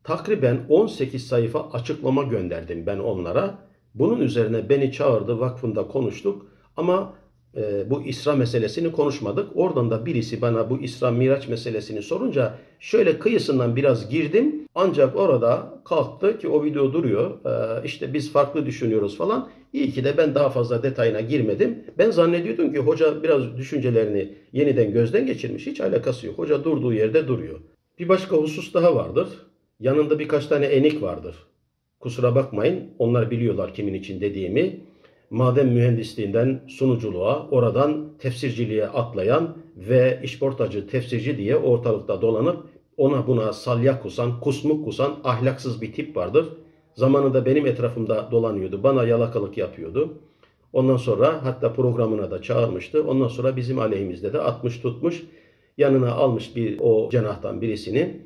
Takriben 18 sayfa açıklama gönderdim ben onlara. Bunun üzerine beni çağırdı, vakfında konuştuk. Ama e, bu İsra meselesini konuşmadık. Oradan da birisi bana bu İsra Miraç meselesini sorunca şöyle kıyısından biraz girdim. Ancak orada kalktı ki o video duruyor. E, işte biz farklı düşünüyoruz falan. İyi ki de ben daha fazla detayına girmedim. Ben zannediyordum ki hoca biraz düşüncelerini yeniden gözden geçirmiş. Hiç alakası yok. Hoca durduğu yerde duruyor. Bir başka husus daha vardır. Yanında birkaç tane enik vardır. Kusura bakmayın. Onlar biliyorlar kimin için dediğimi. Maden mühendisliğinden sunuculuğa, oradan tefsirciliğe atlayan ve işportacı tefsirci diye ortalıkta dolanıp ona buna salya kusan, kusmuk kusan ahlaksız bir tip vardır. Zamanında benim etrafımda dolanıyordu. Bana yalakalık yapıyordu. Ondan sonra hatta programına da çağırmıştı. Ondan sonra bizim aleyhimizde de atmış tutmuş. Yanına almış bir o cenahtan birisini.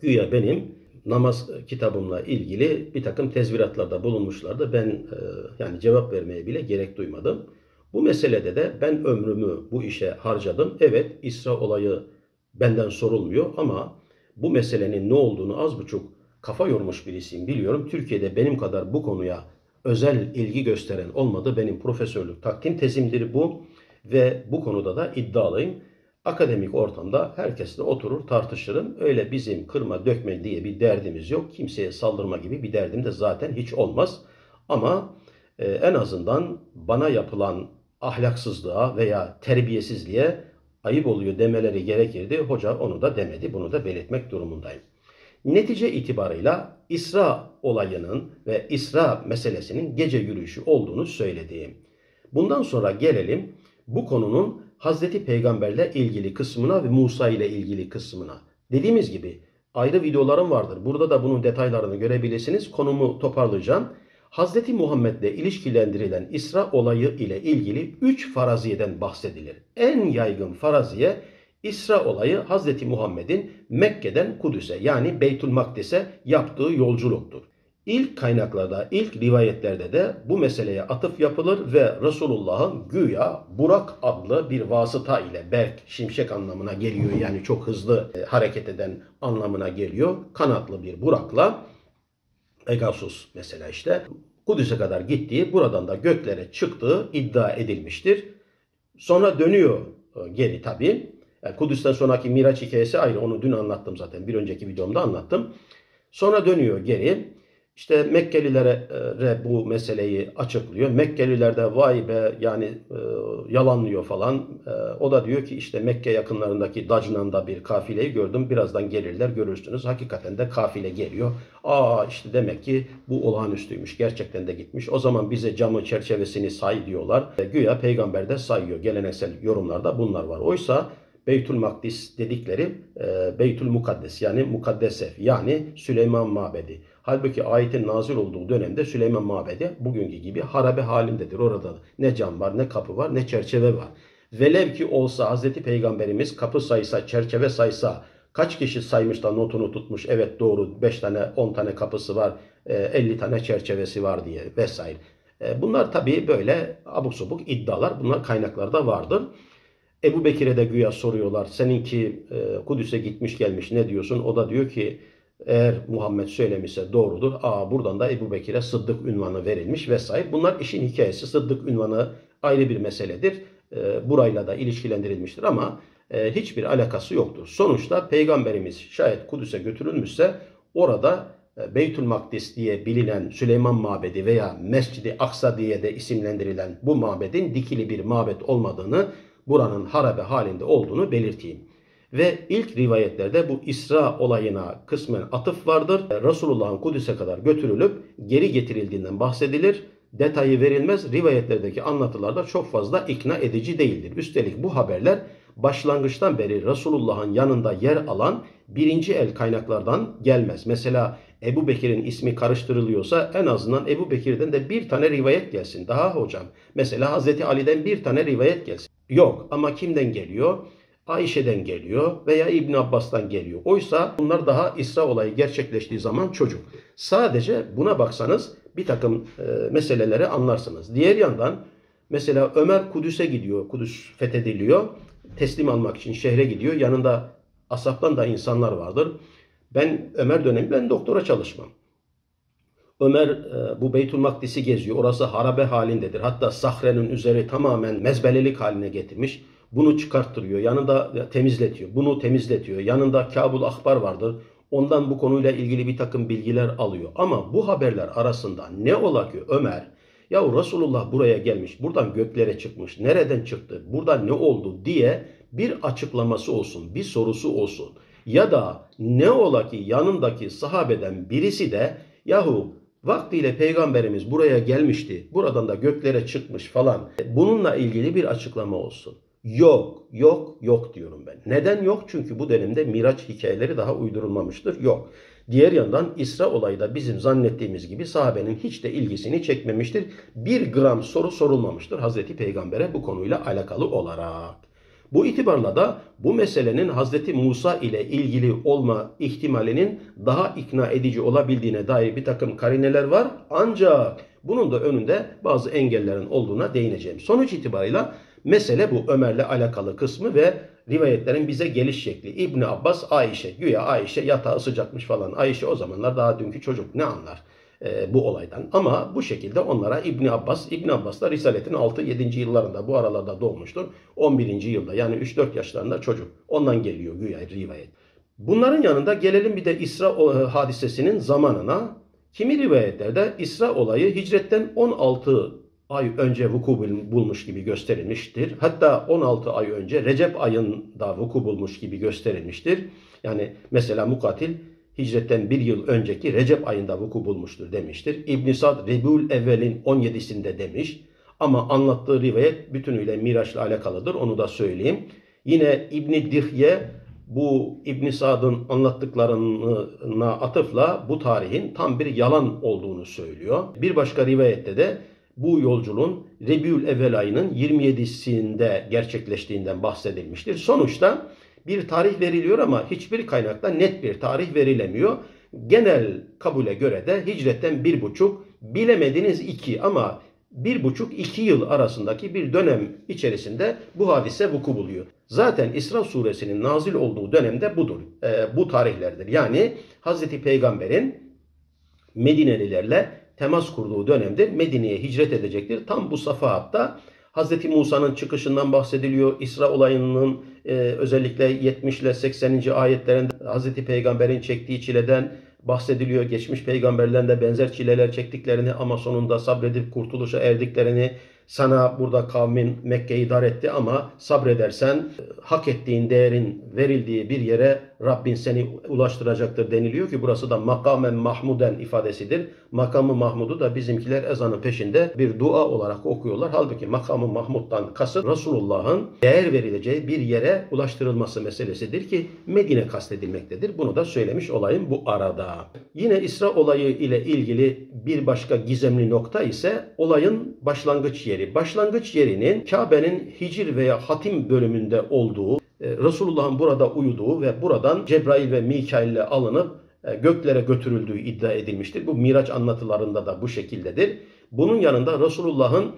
Güya benim namaz kitabımla ilgili bir takım tezviratlarda bulunmuşlardı. Ben e, yani cevap vermeye bile gerek duymadım. Bu meselede de ben ömrümü bu işe harcadım. Evet İsra olayı benden sorulmuyor ama bu meselenin ne olduğunu az buçuk kafa yormuş birisiyim biliyorum. Türkiye'de benim kadar bu konuya özel ilgi gösteren olmadı. Benim profesörlük takdim tezimdir bu ve bu konuda da iddialıyım. Akademik ortamda herkesle oturur tartışırım. Öyle bizim kırma dökme diye bir derdimiz yok. Kimseye saldırma gibi bir derdim de zaten hiç olmaz. Ama e, en azından bana yapılan ahlaksızlığa veya terbiyesizliğe ayıp oluyor demeleri gerekirdi. Hoca onu da demedi. Bunu da belirtmek durumundayım. Netice itibarıyla İsra olayının ve İsra meselesinin gece yürüyüşü olduğunu söylediğim. Bundan sonra gelelim bu konunun Hazreti Peygamberle ilgili kısmına ve Musa ile ilgili kısmına. Dediğimiz gibi ayrı videolarım vardır. Burada da bunun detaylarını görebilirsiniz. Konumu toparlayacağım. Hazreti Muhammed'le ilişkilendirilen İsra olayı ile ilgili üç faraziyeden bahsedilir. En yaygın faraziye İsra olayı Hazreti Muhammed'in Mekke'den Kudüs'e yani Beytül Makdis'e yaptığı yolculuktur. İlk kaynaklarda, ilk rivayetlerde de bu meseleye atıf yapılır ve Resulullah'ın güya Burak adlı bir vasıta ile Berk, şimşek anlamına geliyor. Yani çok hızlı e, hareket eden anlamına geliyor. Kanatlı bir Burak'la Pegasus mesela işte Kudüs'e kadar gittiği, buradan da göklere çıktığı iddia edilmiştir. Sonra dönüyor e, geri tabii. Yani Kudüs'ten sonraki Miraç hikayesi ayrı. Onu dün anlattım zaten. Bir önceki videomda anlattım. Sonra dönüyor geri. İşte Mekkelilere e, bu meseleyi açıklıyor. Mekkeliler de vay be yani e, yalanlıyor falan. E, o da diyor ki işte Mekke yakınlarındaki Dacnan'da bir kafileyi gördüm. Birazdan gelirler görürsünüz. Hakikaten de kafile geliyor. Aa işte demek ki bu olağanüstüymüş. Gerçekten de gitmiş. O zaman bize camı çerçevesini say diyorlar. E, güya peygamber de sayıyor. Geleneksel yorumlarda bunlar var. Oysa Beytül Makdis dedikleri e, Beytül Mukaddes yani Mukaddes ev yani Süleyman Mabedi. Halbuki ayetin nazil olduğu dönemde Süleyman Mabedi bugünkü gibi harabe halindedir. Orada ne cam var, ne kapı var, ne çerçeve var. Velev ki olsa Hazreti Peygamberimiz kapı saysa, çerçeve saysa kaç kişi saymış da notunu tutmuş evet doğru 5 tane 10 tane kapısı var, 50 tane çerçevesi var diye vesaire. E, bunlar tabii böyle abuk subuk iddialar. Bunlar kaynaklarda vardır. Ebu Bekir'e de güya soruyorlar. Seninki e, Kudüs'e gitmiş gelmiş ne diyorsun? O da diyor ki eğer Muhammed söylemişse doğrudur. Aa buradan da Ebu Bekir'e Sıddık ünvanı verilmiş vesaire. Bunlar işin hikayesi. Sıddık ünvanı ayrı bir meseledir. E, burayla da ilişkilendirilmiştir ama e, hiçbir alakası yoktur. Sonuçta Peygamberimiz şayet Kudüs'e götürülmüşse orada e, Beytül Makdis diye bilinen Süleyman Mabedi veya Mescidi Aksa diye de isimlendirilen bu mabedin dikili bir mabet olmadığını buranın harabe halinde olduğunu belirteyim. Ve ilk rivayetlerde bu İsra olayına kısmen atıf vardır. Resulullah'ın Kudüs'e kadar götürülüp geri getirildiğinden bahsedilir. Detayı verilmez. Rivayetlerdeki anlatılarda çok fazla ikna edici değildir. Üstelik bu haberler başlangıçtan beri Resulullah'ın yanında yer alan birinci el kaynaklardan gelmez. Mesela Ebu Bekir'in ismi karıştırılıyorsa en azından Ebu Bekir'den de bir tane rivayet gelsin. Daha hocam. Mesela Hazreti Ali'den bir tane rivayet gelsin. Yok ama kimden geliyor? Ayşe'den geliyor veya İbn Abbas'tan geliyor. Oysa bunlar daha İsra olayı gerçekleştiği zaman çocuk. Sadece buna baksanız bir takım e, meseleleri anlarsınız. Diğer yandan mesela Ömer Kudüs'e gidiyor. Kudüs fethediliyor. Teslim almak için şehre gidiyor. Yanında asaptan da insanlar vardır. Ben Ömer dönemi ben doktora çalışmam. Ömer e, bu Beytül Makdis'i geziyor. Orası harabe halindedir. Hatta sahrenin üzeri tamamen mezbelelik haline getirmiş. Bunu çıkarttırıyor. Yanında temizletiyor. Bunu temizletiyor. Yanında Kabul Akbar vardır. Ondan bu konuyla ilgili bir takım bilgiler alıyor. Ama bu haberler arasında ne ola ki Ömer ya Resulullah buraya gelmiş, buradan göklere çıkmış, nereden çıktı, burada ne oldu diye bir açıklaması olsun, bir sorusu olsun. Ya da ne ola ki yanındaki sahabeden birisi de yahu Vaktiyle peygamberimiz buraya gelmişti. Buradan da göklere çıkmış falan. Bununla ilgili bir açıklama olsun. Yok, yok, yok diyorum ben. Neden yok? Çünkü bu dönemde Miraç hikayeleri daha uydurulmamıştır. Yok. Diğer yandan İsra olayı da bizim zannettiğimiz gibi sahabenin hiç de ilgisini çekmemiştir. Bir gram soru sorulmamıştır Hazreti Peygamber'e bu konuyla alakalı olarak. Bu itibarla da bu meselenin Hazreti Musa ile ilgili olma ihtimalinin daha ikna edici olabildiğine dair bir takım karineler var. Ancak bunun da önünde bazı engellerin olduğuna değineceğim. Sonuç itibarıyla mesele bu Ömer'le alakalı kısmı ve rivayetlerin bize geliş şekli. İbni Abbas, Ayşe. Güya Ayşe yatağı sıcakmış falan. Ayşe o zamanlar daha dünkü çocuk ne anlar? e, bu olaydan. Ama bu şekilde onlara İbn Abbas, İbn Abbas da Risaletin 6-7. yıllarında bu aralarda doğmuştur. 11. yılda yani 3-4 yaşlarında çocuk. Ondan geliyor güya rivayet. Bunların yanında gelelim bir de İsra e, hadisesinin zamanına. Kimi rivayetlerde İsra olayı hicretten 16 ay önce vuku bulmuş gibi gösterilmiştir. Hatta 16 ay önce Recep ayında vuku bulmuş gibi gösterilmiştir. Yani mesela Mukatil hicretten bir yıl önceki Recep ayında vuku bulmuştur demiştir. İbn Sad Rebul Evvel'in 17'sinde demiş. Ama anlattığı rivayet bütünüyle Miraç'la alakalıdır. Onu da söyleyeyim. Yine İbn Dihye bu İbn Sad'ın anlattıklarına atıfla bu tarihin tam bir yalan olduğunu söylüyor. Bir başka rivayette de bu yolculuğun Rebiül Evvel ayının 27'sinde gerçekleştiğinden bahsedilmiştir. Sonuçta bir tarih veriliyor ama hiçbir kaynakta net bir tarih verilemiyor. Genel kabule göre de hicretten bir buçuk, bilemediniz iki ama bir buçuk iki yıl arasındaki bir dönem içerisinde bu hadise vuku buluyor. Zaten İsra suresinin nazil olduğu dönemde budur. E, bu tarihlerdir. Yani Hazreti Peygamber'in Medinelilerle temas kurduğu dönemde Medine'ye hicret edecektir. Tam bu safahatta Hz. Musa'nın çıkışından bahsediliyor. İsra olayının e, özellikle 70 ile 80. ayetlerinde Hz. Peygamber'in çektiği çileden bahsediliyor. Geçmiş peygamberlerin de benzer çileler çektiklerini ama sonunda sabredip kurtuluşa erdiklerini sana burada kavmin Mekke'yi dar etti ama sabredersen hak ettiğin değerin verildiği bir yere Rabbin seni ulaştıracaktır deniliyor ki burası da makamen mahmuden ifadesidir. Makamı Mahmud'u da bizimkiler ezanın peşinde bir dua olarak okuyorlar. Halbuki makamı Mahmud'dan kasıt Resulullah'ın değer verileceği bir yere ulaştırılması meselesidir ki Medine kastedilmektedir. Bunu da söylemiş olayım bu arada. Yine İsra olayı ile ilgili bir başka gizemli nokta ise olayın başlangıç yeri. Başlangıç yerinin Kabe'nin hicir veya hatim bölümünde olduğu, e, Resulullah'ın burada uyuduğu ve buradan Cebrail ve Mikail ile alınıp e, göklere götürüldüğü iddia edilmiştir. Bu Miraç anlatılarında da bu şekildedir. Bunun yanında Resulullah'ın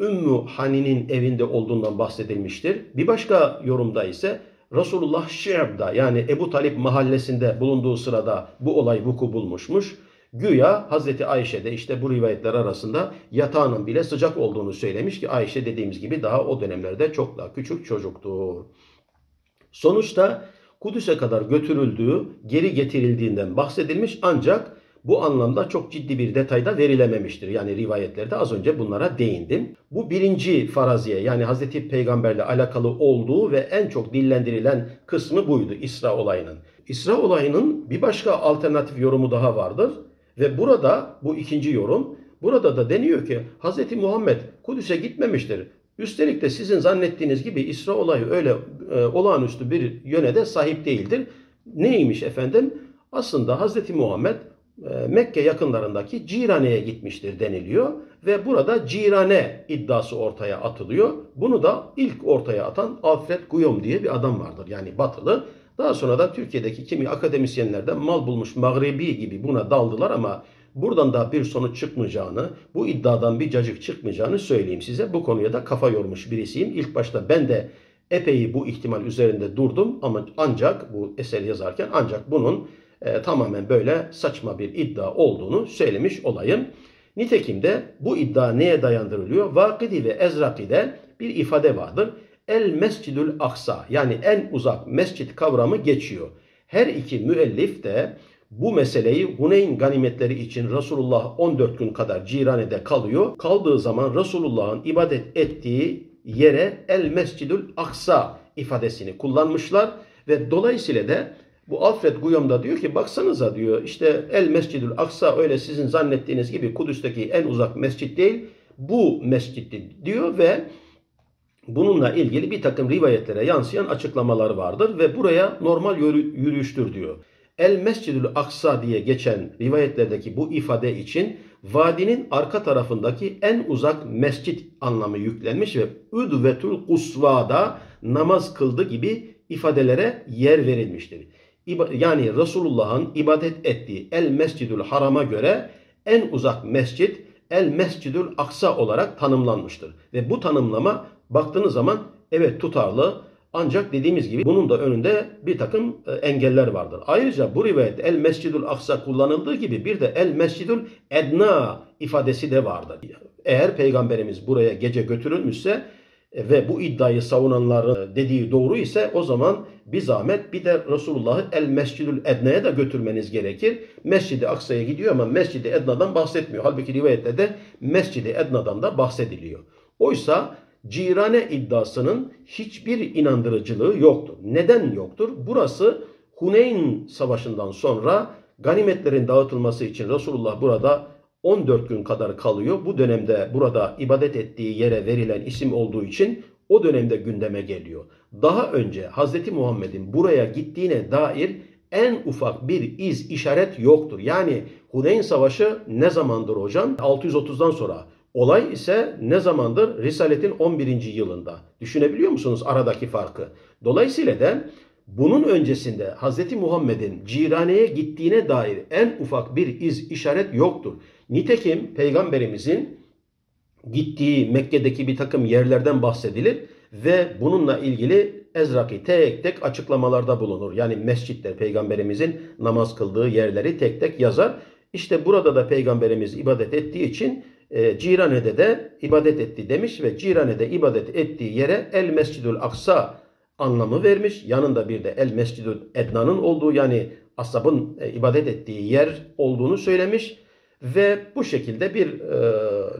Ümmü Hani'nin evinde olduğundan bahsedilmiştir. Bir başka yorumda ise Resulullah Şi'b'da yani Ebu Talip mahallesinde bulunduğu sırada bu olay vuku bulmuşmuş. Güya Hazreti Ayşe de işte bu rivayetler arasında yatağının bile sıcak olduğunu söylemiş ki Ayşe dediğimiz gibi daha o dönemlerde çok daha küçük çocuktur. Sonuçta Kudüs'e kadar götürüldüğü, geri getirildiğinden bahsedilmiş ancak bu anlamda çok ciddi bir detayda verilememiştir. Yani rivayetlerde az önce bunlara değindim. Bu birinci faraziye yani Hazreti Peygamberle alakalı olduğu ve en çok dillendirilen kısmı buydu İsra olayının. İsra olayının bir başka alternatif yorumu daha vardır. Ve burada bu ikinci yorum burada da deniyor ki Hazreti Muhammed Kudüs'e gitmemiştir. Üstelik de sizin zannettiğiniz gibi İsra olayı öyle e, olağanüstü bir yöne de sahip değildir. Neymiş efendim? Aslında Hazreti Muhammed e, Mekke yakınlarındaki Cirane'ye gitmiştir deniliyor ve burada Cirane iddiası ortaya atılıyor. Bunu da ilk ortaya atan Alfred Guillaume diye bir adam vardır. Yani batılı. Daha sonra da Türkiye'deki kimi akademisyenler de mal bulmuş Mağribi gibi buna daldılar ama buradan da bir sonuç çıkmayacağını, bu iddiadan bir cacık çıkmayacağını söyleyeyim size. Bu konuya da kafa yormuş birisiyim. İlk başta ben de epey bu ihtimal üzerinde durdum ama ancak bu eser yazarken ancak bunun e, tamamen böyle saçma bir iddia olduğunu söylemiş olayım. Nitekim de bu iddia neye dayandırılıyor? Vakidi ve Ezraki'de bir ifade vardır. El Mescidül Aksa yani en uzak mescit kavramı geçiyor. Her iki müellif de bu meseleyi Huneyn ganimetleri için Resulullah 14 gün kadar Cirane'de kalıyor. Kaldığı zaman Resulullah'ın ibadet ettiği yere El Mescidül Aksa ifadesini kullanmışlar ve dolayısıyla da bu Alfred Guillaume da diyor ki baksanıza diyor işte El Mescidül Aksa öyle sizin zannettiğiniz gibi Kudüs'teki en uzak mescit değil bu mescitti diyor ve bununla ilgili bir takım rivayetlere yansıyan açıklamalar vardır ve buraya normal yürüyüştür diyor. El Mescidül Aksa diye geçen rivayetlerdeki bu ifade için vadinin arka tarafındaki en uzak mescit anlamı yüklenmiş ve Üdvetül Kusva'da namaz kıldı gibi ifadelere yer verilmiştir. Yani Resulullah'ın ibadet ettiği El Mescidül Haram'a göre en uzak mescit El Mescidül Aksa olarak tanımlanmıştır. Ve bu tanımlama baktığınız zaman evet tutarlı ancak dediğimiz gibi bunun da önünde bir takım e, engeller vardır. Ayrıca bu rivayet El Mescidül Aksa kullanıldığı gibi bir de El Mescidül Edna ifadesi de vardır. Eğer peygamberimiz buraya gece götürülmüşse e, ve bu iddiayı savunanların dediği doğru ise o zaman bir zahmet bir de Resulullah'ı El Mescidül Edna'ya da götürmeniz gerekir. Mescid-i Aksa'ya gidiyor ama Mescid-i Edna'dan bahsetmiyor. Halbuki rivayette de Mescid-i Edna'dan da bahsediliyor. Oysa Cirane iddiasının hiçbir inandırıcılığı yoktur. Neden yoktur? Burası Huneyn Savaşı'ndan sonra ganimetlerin dağıtılması için Resulullah burada 14 gün kadar kalıyor. Bu dönemde burada ibadet ettiği yere verilen isim olduğu için o dönemde gündeme geliyor. Daha önce Hz. Muhammed'in buraya gittiğine dair en ufak bir iz işaret yoktur. Yani Huneyn Savaşı ne zamandır hocam? 630'dan sonra. Olay ise ne zamandır? Risaletin 11. yılında. Düşünebiliyor musunuz aradaki farkı? Dolayısıyla da bunun öncesinde Hz. Muhammed'in Cirane'ye gittiğine dair en ufak bir iz işaret yoktur. Nitekim Peygamberimizin gittiği Mekke'deki bir takım yerlerden bahsedilir ve bununla ilgili Ezraki tek tek açıklamalarda bulunur. Yani mescitler peygamberimizin namaz kıldığı yerleri tek tek yazar. İşte burada da peygamberimiz ibadet ettiği için e, Cirane'de de ibadet etti demiş ve Cirane'de ibadet ettiği yere El Mescidül Aksa anlamı vermiş. Yanında bir de El Mescidül Edna'nın olduğu yani asabın e, ibadet ettiği yer olduğunu söylemiş ve bu şekilde bir e,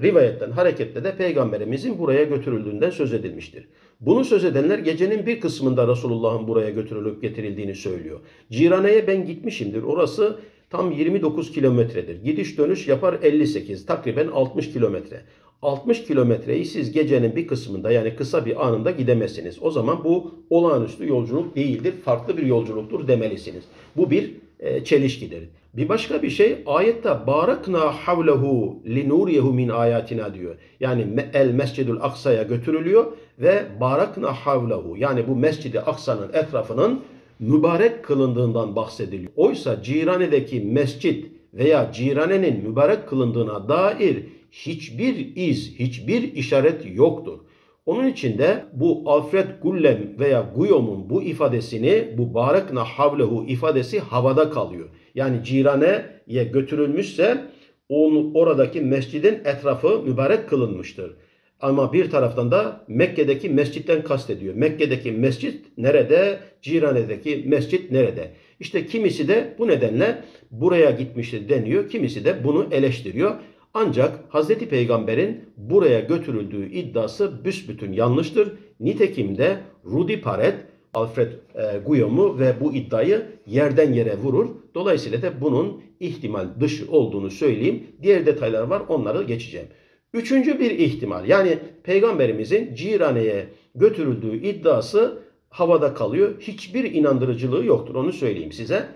rivayetten hareketle de peygamberimizin buraya götürüldüğünden söz edilmiştir. Bunu söz edenler gecenin bir kısmında Resulullah'ın buraya götürülüp getirildiğini söylüyor. Cirane'ye ben gitmişimdir. Orası tam 29 kilometredir. Gidiş dönüş yapar 58, takriben 60 kilometre. 60 kilometreyi siz gecenin bir kısmında yani kısa bir anında gidemezsiniz. O zaman bu olağanüstü yolculuk değildir, farklı bir yolculuktur demelisiniz. Bu bir e, çelişkidir. Bir başka bir şey ayette barakna havlehu linuriyehu min ayatina diyor. Yani el mescidül aksa'ya götürülüyor ve barakna havlehu yani bu mescidi aksanın etrafının mübarek kılındığından bahsediliyor. Oysa Cirane'deki mescit veya Cirane'nin mübarek kılındığına dair hiçbir iz, hiçbir işaret yoktur. Onun için de bu Alfred Gullem veya Guillaume'un bu ifadesini, bu barakna havlehu ifadesi havada kalıyor. Yani Cirane'ye götürülmüşse onun oradaki mescidin etrafı mübarek kılınmıştır. Ama bir taraftan da Mekke'deki mescitten kastediyor. Mekke'deki mescit nerede? Cirane'deki mescit nerede? İşte kimisi de bu nedenle buraya gitmiştir deniyor. Kimisi de bunu eleştiriyor. Ancak Hz. Peygamber'in buraya götürüldüğü iddiası büsbütün yanlıştır. Nitekim de Rudy Paret, Alfred e, Guillaume'u ve bu iddiayı yerden yere vurur. Dolayısıyla da bunun ihtimal dışı olduğunu söyleyeyim. Diğer detaylar var onları geçeceğim. Üçüncü bir ihtimal yani peygamberimizin Cirane'ye götürüldüğü iddiası havada kalıyor. Hiçbir inandırıcılığı yoktur onu söyleyeyim size.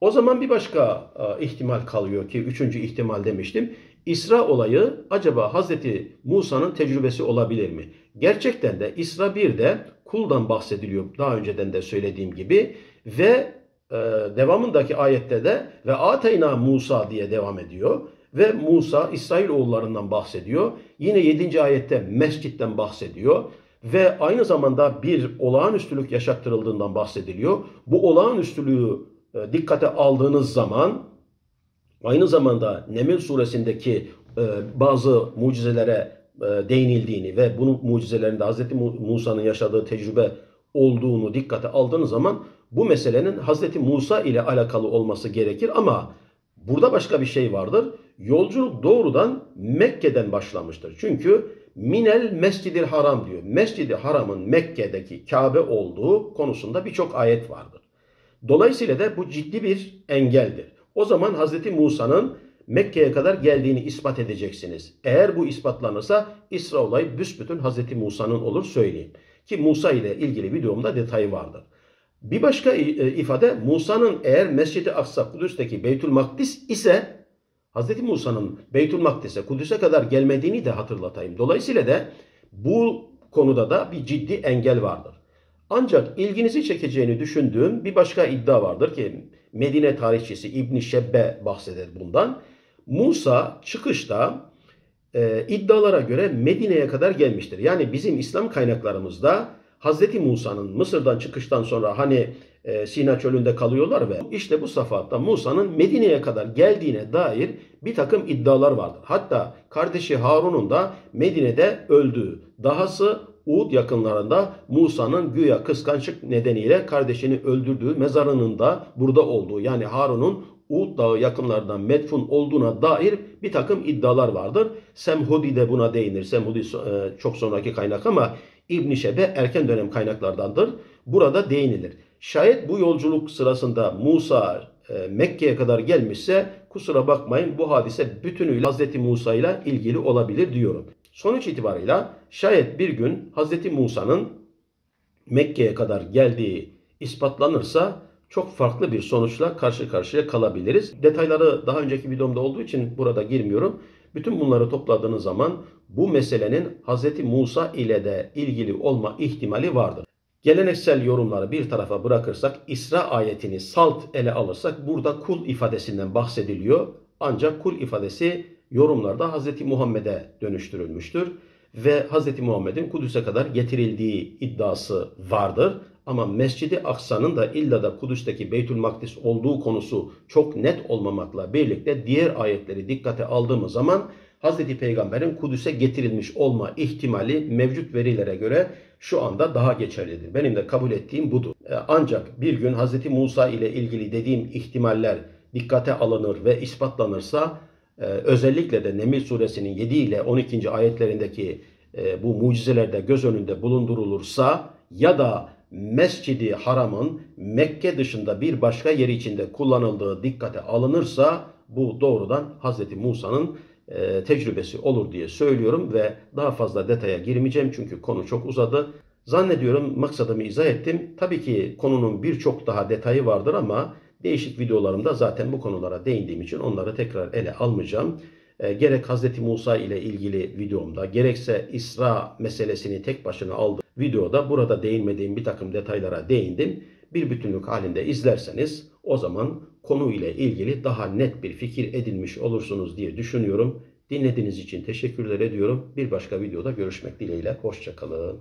O zaman bir başka e, ihtimal kalıyor ki üçüncü ihtimal demiştim. İsra olayı acaba Hazreti Musa'nın tecrübesi olabilir mi? Gerçekten de İsra 1'de kuldan bahsediliyor daha önceden de söylediğim gibi ve e, devamındaki ayette de ve ateyna Musa diye devam ediyor. Ve Musa İsrail oğullarından bahsediyor. Yine 7. ayette mescitten bahsediyor. Ve aynı zamanda bir olağanüstülük yaşattırıldığından bahsediliyor. Bu olağanüstülüğü e, dikkate aldığınız zaman aynı zamanda Neml suresindeki e, bazı mucizelere e, değinildiğini ve bunun mucizelerinde Hz. Musa'nın yaşadığı tecrübe olduğunu dikkate aldığınız zaman bu meselenin Hz. Musa ile alakalı olması gerekir ama burada başka bir şey vardır. Yolculuk doğrudan Mekke'den başlamıştır. Çünkü Minel Mescidil Haram diyor. Mescidi Haram'ın Mekke'deki Kabe olduğu konusunda birçok ayet vardır. Dolayısıyla da bu ciddi bir engeldir. O zaman Hz. Musa'nın Mekke'ye kadar geldiğini ispat edeceksiniz. Eğer bu ispatlanırsa İsra olayı büsbütün Hz. Musa'nın olur söyleyeyim. Ki Musa ile ilgili videomda detayı vardır. Bir başka e, ifade Musa'nın eğer Mescid-i Aksa Kudüs'teki Beytül Makdis ise Hz. Musa'nın Beytül Makdis'e Kudüs'e kadar gelmediğini de hatırlatayım. Dolayısıyla da bu konuda da bir ciddi engel vardır. Ancak ilginizi çekeceğini düşündüğüm bir başka iddia vardır ki Medine tarihçisi İbn Şebbe bahseder bundan. Musa çıkışta e, iddialara göre Medine'ye kadar gelmiştir. Yani bizim İslam kaynaklarımızda Hz. Musa'nın Mısır'dan çıkıştan sonra hani e, Sina çölünde kalıyorlar ve işte bu safahatta Musa'nın Medine'ye kadar geldiğine dair bir takım iddialar vardır. Hatta kardeşi Harun'un da Medine'de öldüğü, dahası Uğud yakınlarında Musa'nın güya kıskançlık nedeniyle kardeşini öldürdüğü mezarının da burada olduğu yani Harun'un Uğud Dağı yakınlarından medfun olduğuna dair bir takım iddialar vardır. Semhudi de buna değinir. Semhudi e, çok sonraki kaynak ama İbn Şebe erken dönem kaynaklardandır. Burada değinilir. Şayet bu yolculuk sırasında Musa e, Mekke'ye kadar gelmişse kusura bakmayın bu hadise bütünüyle Hz. Musa ile ilgili olabilir diyorum. Sonuç itibarıyla şayet bir gün Hz. Musa'nın Mekke'ye kadar geldiği ispatlanırsa çok farklı bir sonuçla karşı karşıya kalabiliriz. Detayları daha önceki videomda olduğu için burada girmiyorum. Bütün bunları topladığınız zaman bu meselenin Hz. Musa ile de ilgili olma ihtimali vardır. Geleneksel yorumları bir tarafa bırakırsak İsra ayetini salt ele alırsak burada kul ifadesinden bahsediliyor. Ancak kul ifadesi yorumlarda Hz. Muhammed'e dönüştürülmüştür ve Hz. Muhammed'in Kudüs'e kadar getirildiği iddiası vardır. Ama Mescidi Aksa'nın da illa da Kudüs'teki Beytül Makdis olduğu konusu çok net olmamakla birlikte diğer ayetleri dikkate aldığımız zaman Hz. Peygamber'in Kudüs'e getirilmiş olma ihtimali mevcut verilere göre şu anda daha geçerlidir. Benim de kabul ettiğim budur. E, Ancak bir gün Hz. Musa ile ilgili dediğim ihtimaller dikkate alınır ve ispatlanırsa e, özellikle de Neml suresinin 7 ile 12. ayetlerindeki e, bu mucizelerde göz önünde bulundurulursa ya da Mescidi Haram'ın Mekke dışında bir başka yer içinde kullanıldığı dikkate alınırsa bu doğrudan Hz. Musa'nın e, tecrübesi olur diye söylüyorum ve daha fazla detaya girmeyeceğim çünkü konu çok uzadı. Zannediyorum maksadımı izah ettim. Tabii ki konunun birçok daha detayı vardır ama değişik videolarımda zaten bu konulara değindiğim için onları tekrar ele almayacağım. E, gerek Hz. Musa ile ilgili videomda gerekse İsra meselesini tek başına aldım videoda burada değinmediğim bir takım detaylara değindim. Bir bütünlük halinde izlerseniz o zaman konu ile ilgili daha net bir fikir edinmiş olursunuz diye düşünüyorum. Dinlediğiniz için teşekkürler ediyorum. Bir başka videoda görüşmek dileğiyle. Hoşçakalın.